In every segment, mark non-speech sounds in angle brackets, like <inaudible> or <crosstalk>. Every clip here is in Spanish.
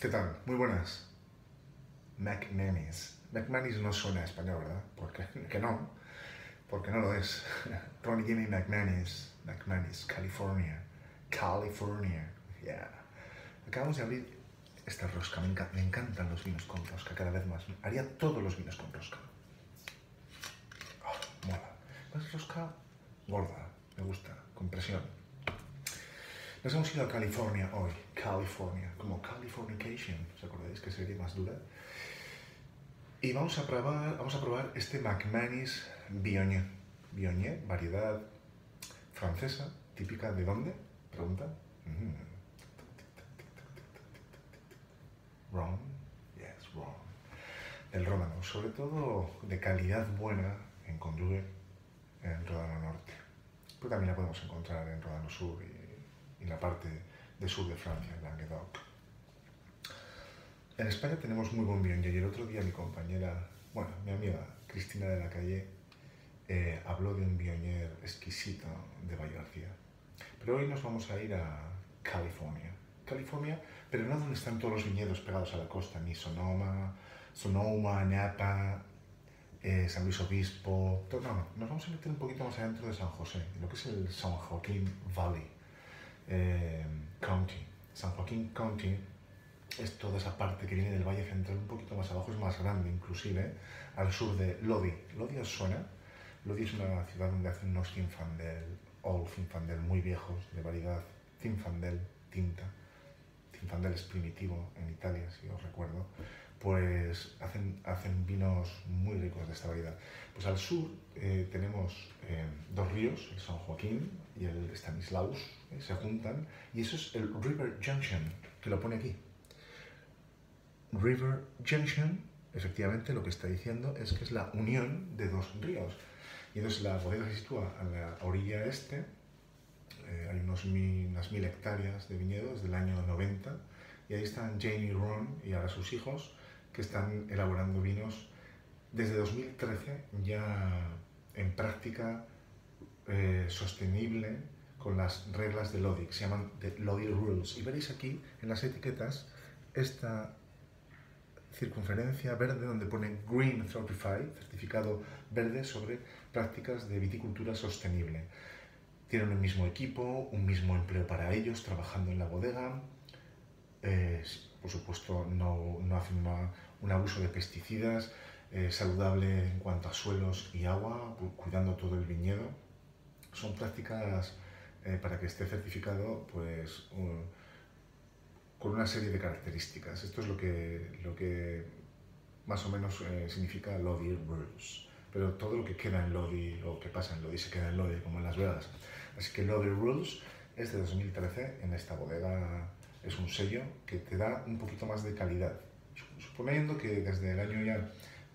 ¿Qué tal? Muy buenas. McManus. McManus no suena a español, ¿verdad? Porque <laughs> que no, porque no lo es. <laughs> Ronnie Jimmy McManus, McManus, California, California, yeah. Acabamos de abrir esta rosca, me, me encantan los vinos con rosca, cada vez más. Haría todos los vinos con rosca. Oh, mola. Es rosca gorda, me gusta, con presión. Nos hemos ido a California hoy, California, como Californication, ¿os acordáis que sería más dura? Y vamos a probar, vamos a probar este McManus Viognier. Viognier, variedad francesa, típica de dónde? Pregunta. Mm. Ron, yes, ron. Del Ródano, sobre todo de calidad buena en Condue, en Ródano Norte. Pero también la podemos encontrar en Ródano Sur y, y la parte de sur de Francia, en Languedoc. En España tenemos muy buen Viognier y el otro día mi compañera, bueno, mi amiga Cristina de la Calle, eh, habló de un Viognier exquisito de Valle García. Pero hoy nos vamos a ir a California. California, pero no donde están todos los viñedos pegados a la costa, ni Sonoma, Sonoma, Napa, eh, San Luis Obispo. todo- no, no, nos vamos a meter un poquito más adentro de San José, lo que es el San Joaquín Valley eh, County. San Joaquín County es toda esa parte que viene del Valle Central, un poquito más abajo, es más grande inclusive, al sur de Lodi. ¿Lodi os suena? Lodi es una ciudad donde hacen unos Zinfandel, Old Zinfandel muy viejos, de variedad Zinfandel, tinta. Zinfandel es primitivo en Italia, si os recuerdo. Pues hacen, hacen vinos muy ricos de esta variedad. Pues al sur eh, tenemos eh, dos ríos, el San Joaquín y el Stanislaus, eh, se juntan, y eso es el River Junction, que lo pone aquí. River Junction, efectivamente lo que está diciendo es que es la unión de dos ríos. Y entonces la bodega se sitúa a la orilla este, eh, hay unos unas mil hectáreas de viñedo desde el año 90, y ahí están Jamie Ron y ahora sus hijos, que están elaborando vinos desde 2013 ya en práctica eh, sostenible con las reglas de Lodi, que se llaman The Lodi Rules. Y veréis aquí en las etiquetas esta circunferencia verde donde pone Green Certified, certificado verde sobre prácticas de viticultura sostenible. Tienen el mismo equipo, un mismo empleo para ellos, trabajando en la bodega. Eh, por supuesto, no, no hacen una- un abuso de pesticidas, eh, saludable en cuanto a suelos y agua, cu- cuidando todo el viñedo. Son prácticas eh, para que esté certificado, pues, un- con una serie de características. Esto es lo que, lo que más o menos eh, significa Lodi Rules. Pero todo lo que queda en Lodi, lo que pasa en Lodi, se queda en Lodi, como en Las Vegas. Así que Lodi Rules es de 2013 en esta bodega. Es un sello que te da un poquito más de calidad. Suponiendo que desde el año ya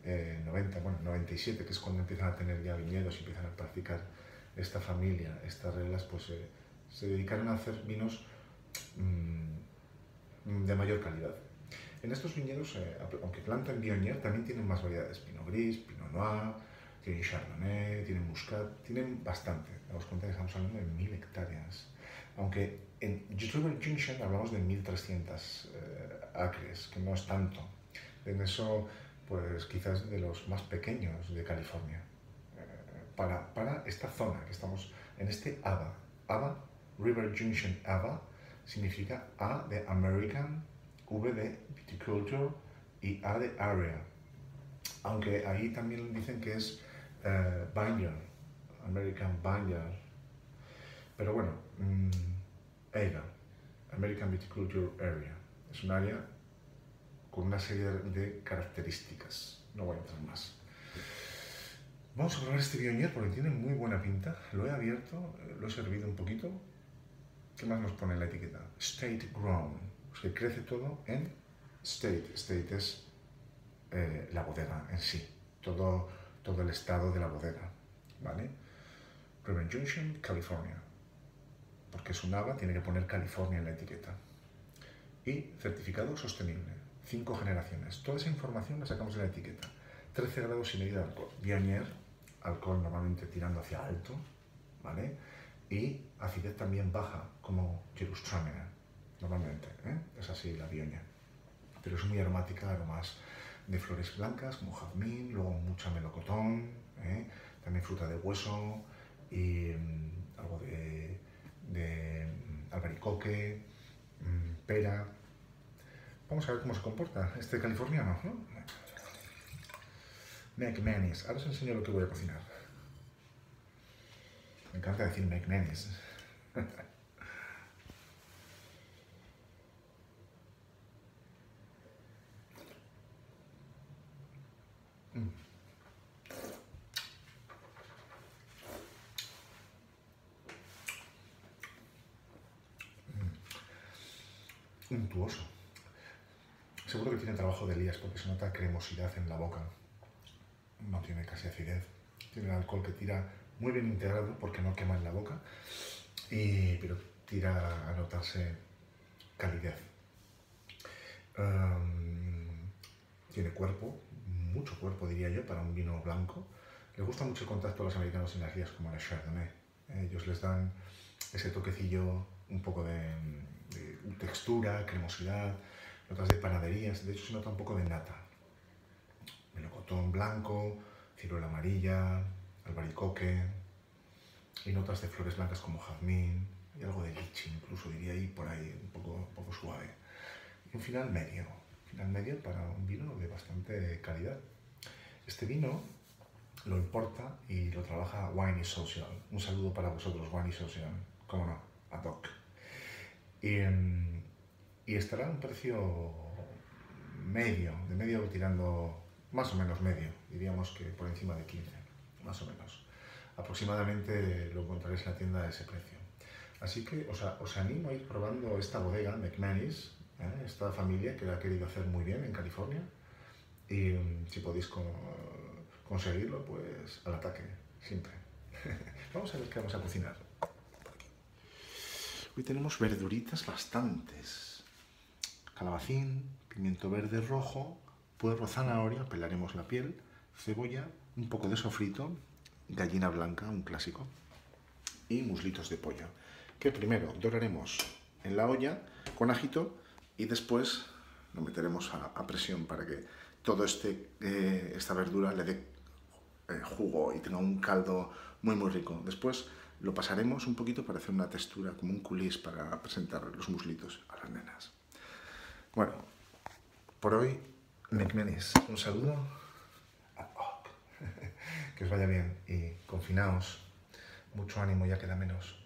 eh, 90, bueno, 97, que es cuando empiezan a tener ya viñedos y empiezan a practicar esta familia, estas reglas, pues eh, se dedicaron a hacer vinos mm, de mayor calidad. En estos viñedos, eh, aunque plantan Viognier, también tienen más variedades. Pinot Gris, Pinot Noir, tienen Chardonnay, tienen Muscat, tienen bastante. Damos cuenta que estamos hablando de mil hectáreas. Aunque en River Junction hablamos de 1300 eh, acres, que no es tanto. En eso, pues quizás de los más pequeños de California. Eh, para, para esta zona que estamos en este AVA. AVA, River Junction AVA, significa A de American, V de Viticulture y A de Area. Aunque ahí también dicen que es eh, Vineyard, American Vineyard. Pero bueno, mm, AVA, American Viticulture Area. Es un área con una serie de, características. No voy a entrar más. Vamos a probar este Viognier porque tiene muy buena pinta. Lo he abierto, lo he servido un poquito. ¿Qué más nos pone la etiqueta? State grown. Pues que crece todo en state. State es eh, la bodega en sí. Todo, todo el estado de la bodega. ¿Vale? River Junction, California. Porque es un AVA, tiene que poner California en la etiqueta. Y certificado sostenible. Cinco generaciones. Toda esa información la sacamos de la etiqueta. 13 grados y medio de alcohol. Viognier, alcohol normalmente tirando hacia alto, ¿vale? Y acidez también baja, como Gerustraminer, normalmente, ¿eh? Es así la Viognier. pero es muy aromática, aromas de flores blancas como jazmín, luego mucha melocotón, ¿eh? también fruta de hueso y mm, algo de, de mm, albaricoque, mm, pera. Vamos a ver cómo se comporta este californiano, ¿no? McManus. Ahora os enseño lo que voy a cocinar. Me encanta decir McManus. <laughs> untuoso. Seguro que tiene trabajo de Elías porque se nota cremosidad en la boca. No tiene casi acidez. Tiene el alcohol que tira muy bien integrado porque no quema en la boca, pero tira a notarse calidez. tiene cuerpo, mucho cuerpo diría yo, para un vino blanco. Le gusta mucho el contacto a los americanos en las guías como la Chardonnay. Ellos les dan ese toquecillo un poco de, textura, cremosidad, notas de panaderías, de hecho se nota un poco de nata. Melocotón blanco, ciruela amarilla, albaricoque, y notas de flores blancas como jazmín, y algo de liche incluso diría ahí por ahí, un poco, un poco suave. Y un final medio, final medio para un vino de bastante calidad. Este vino lo importa y lo trabaja Wine Social. Un saludo para vosotros, Wine Social. Cómo no. Y, y estará a un precio medio, de medio tirando más o menos medio, diríamos que por encima de 15, más o menos. Aproximadamente lo encontraréis en la tienda a ese precio. Así que os, animo a ir probando esta bodega, McManus, ¿eh? esta familia que la ha querido hacer muy bien en California. Y mm, si podéis conseguirlo, pues al ataque, siempre. <laughs> vamos a ver qué vamos a cocinar. Hoy tenemos verduritas bastantes. Calabacín, pimiento verde rojo, puerro, zanahoria, pelaremos la piel, cebolla, un poco de sofrito, gallina blanca, un clásico, y muslitos de pollo, que primero doraremos en la olla con ajito y después lo meteremos a, presión para que todo este, eh, esta verdura le dé eh, jugo y tenga un caldo muy muy rico. Después lo pasaremos un poquito para hacer una textura, como un culis para presentar los muslitos a las nenas. Bueno, por hoy, McMenis, un saludo. <laughs> Que os vaya bien y confinaos. Mucho ánimo, ya queda menos.